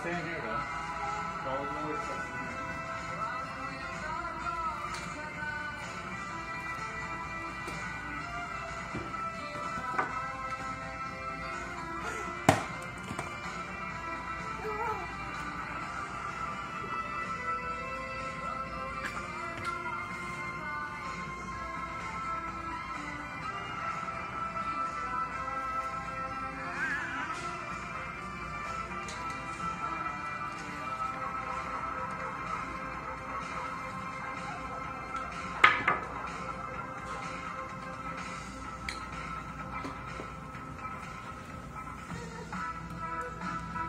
stand here.